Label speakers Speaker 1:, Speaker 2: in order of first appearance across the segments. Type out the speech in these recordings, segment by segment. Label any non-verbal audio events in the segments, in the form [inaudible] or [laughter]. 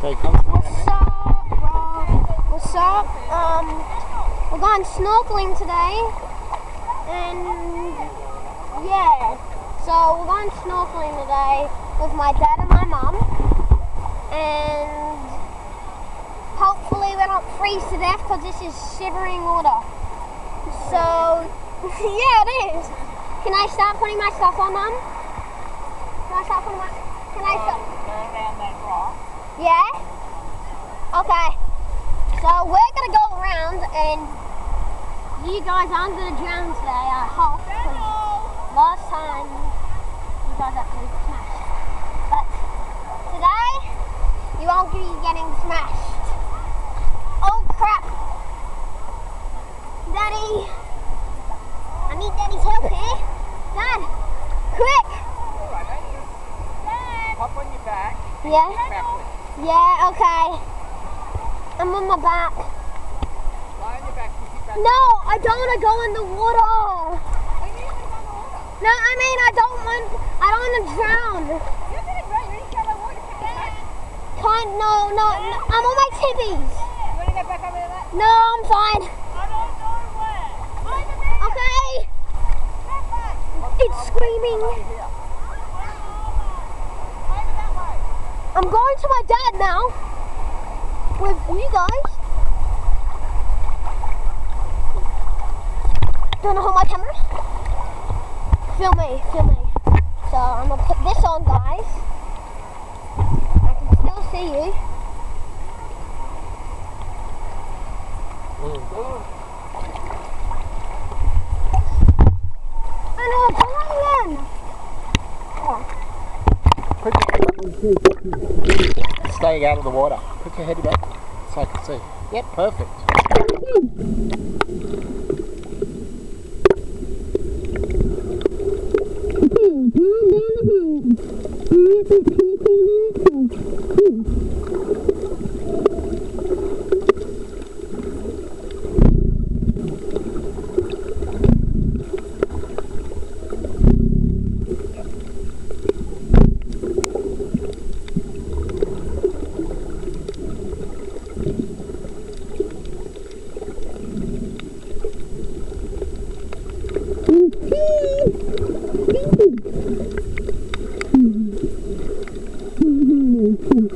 Speaker 1: Okay, come. What's
Speaker 2: up, bro? What's up? Um, we're going snorkeling today, and yeah, so we're going snorkeling today with my dad and my mum, and hopefully we don't freeze to death because this is shivering water. So, [laughs] yeah, it is. Can I start putting my stuff on, mum? Can I start putting my? Can I start?
Speaker 1: Go around that.
Speaker 2: Yeah? Okay. So we're gonna go around and you guys aren't gonna drown today, I hope. Last time you guys actually smashed. But today you won't be getting smashed. Oh crap. Daddy. I need Daddy's help here. Dad, quick.
Speaker 1: Hop on your back. Yeah? Backwards.
Speaker 2: Yeah, okay. I'm on my back.
Speaker 1: Lie on your back. Push your back. No, I
Speaker 2: don't want to go in the water. No, I mean I don't want. I don't want to drown. Can't. No, no, no. I'm on my tippies. No, I'm fine. Okay. It's screaming. I'm going to my dad now. With you guys. Don't hold my camera. Film me, film me. So I'm gonna put this on, guys. I can still see you.
Speaker 1: Stay out of the water. Put your head back so I can see. Yep, perfect.
Speaker 2: Thank you.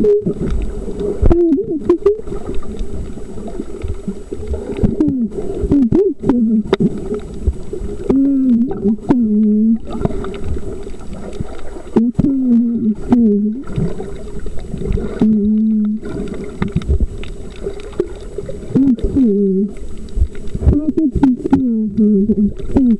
Speaker 2: Oh, il est parti! Oh, il est!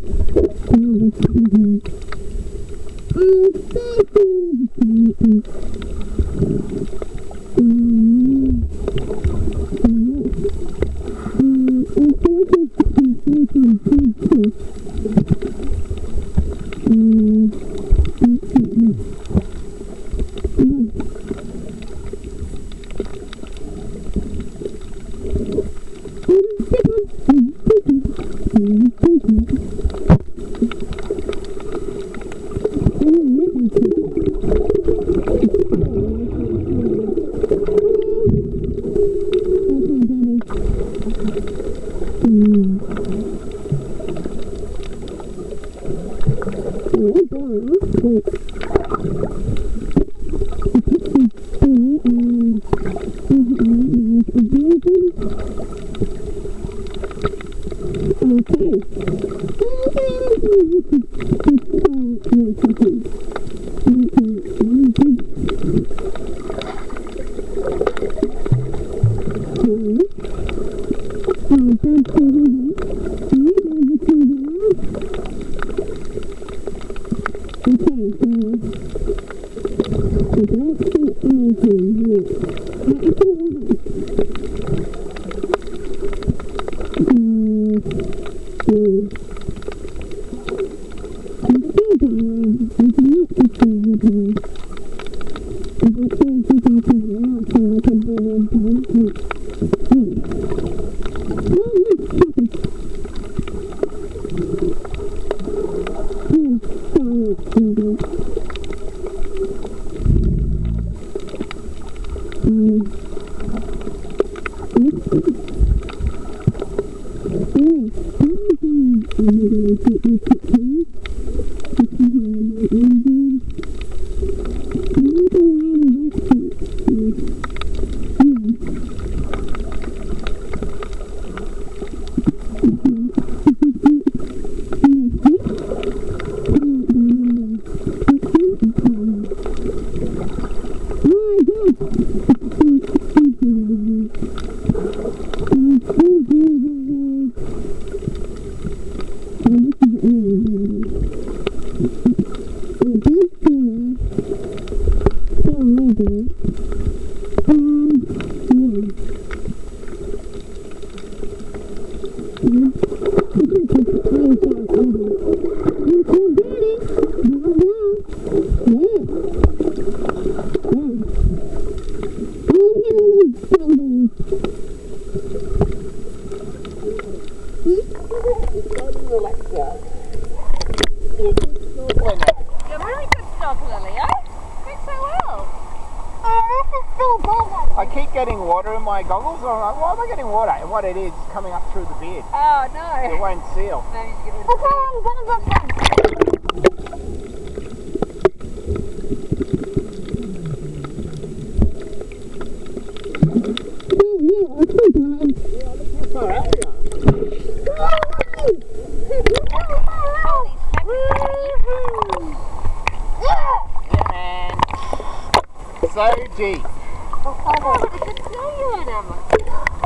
Speaker 2: to I and we're going to do EPP. You're
Speaker 3: really good snorkeler, Leo. Doing so well.
Speaker 2: Oh, this is still good. I
Speaker 1: keep getting water in my goggles. I'm like, why am I getting water? And what it is, it's coming up through the beard.
Speaker 3: Oh, no. It
Speaker 1: won't seal.
Speaker 3: No, you get rid of Okay, I'm
Speaker 2: gonna go back.
Speaker 1: Far out we are.
Speaker 2: Holy Yeah,
Speaker 1: man. So deep.
Speaker 2: Good
Speaker 3: to know you, Emma.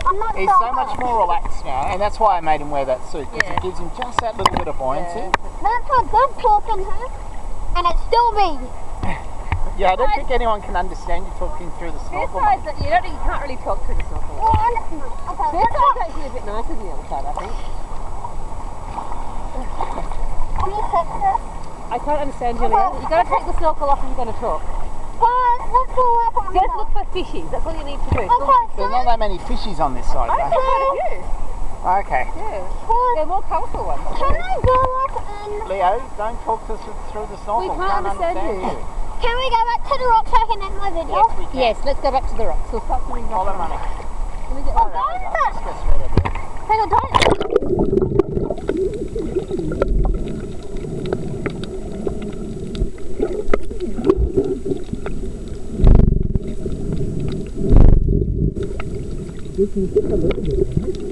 Speaker 2: I'm not He's so much more
Speaker 1: relaxed now, and that's why I made him wear that suit because Yeah. it gives him just that little bit of buoyancy. Yeah.
Speaker 2: That's what good talking, huh? And it's still me.
Speaker 1: [laughs] Yeah, I don't think anyone can understand you talking through the snorkel. side's,
Speaker 3: you don't, you can't really talk through the snorkel.
Speaker 2: Understand. Okay, This side's
Speaker 3: actually a bit nicer than the other side, I think.
Speaker 2: Can you fix this?
Speaker 3: I can't understand you. You've got to take the snorkel off if you're going to talk. Well,
Speaker 2: let's go up on Just look
Speaker 3: for fishies. That's all you need to do. Okay,
Speaker 2: There's so not
Speaker 1: that many fishies on this side. I Oh, okay.
Speaker 3: Yeah. They're more colourful ones. Can
Speaker 2: I go up and...
Speaker 1: Leo, don't talk to us through the snorkel. We can't, can't understand, understand you. you.
Speaker 2: Can we go back to the rock so I can end my video? Yes,
Speaker 1: we can. yes
Speaker 3: let's go back to the rocks. We'll stop doing Follow money. Can we get oh,
Speaker 1: don't!
Speaker 3: Hang on, don't! you can get a little bit.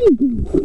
Speaker 2: What you?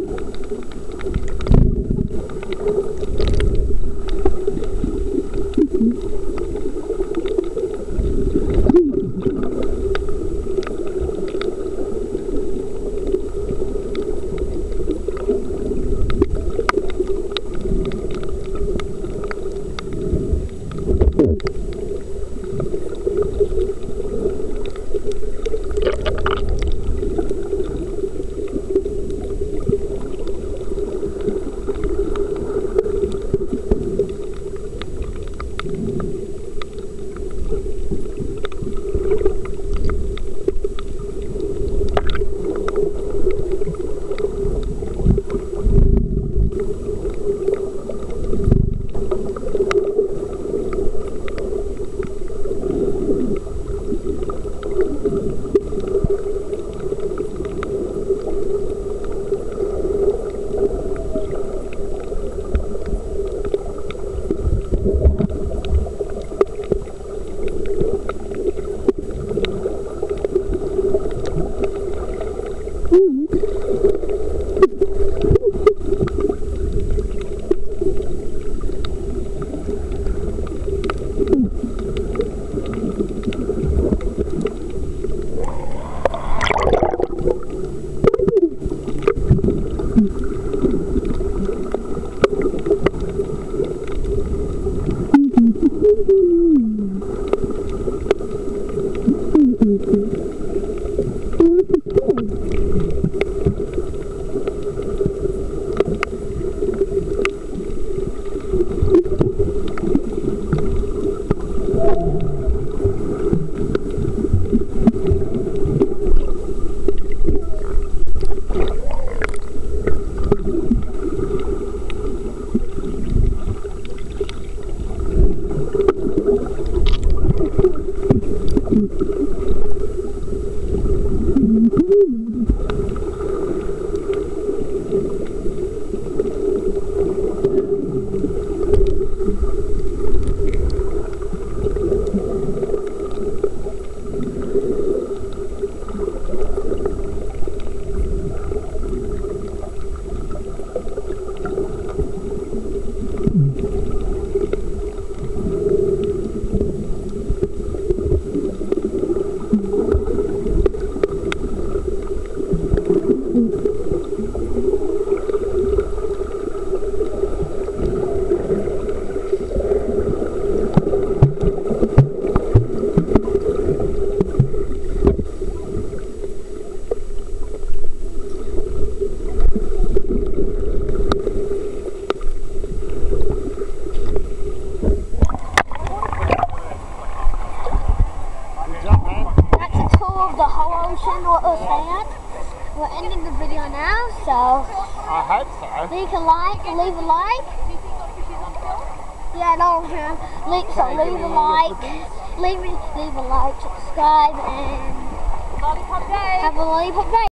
Speaker 2: So
Speaker 1: I hope so.
Speaker 2: leave a like, leave a like. Yeah, no, Jim. Leave, so Okay, leave a like, cookies. leave, leave a like, subscribe, and
Speaker 3: Lollipop day. have
Speaker 2: a lollipop day.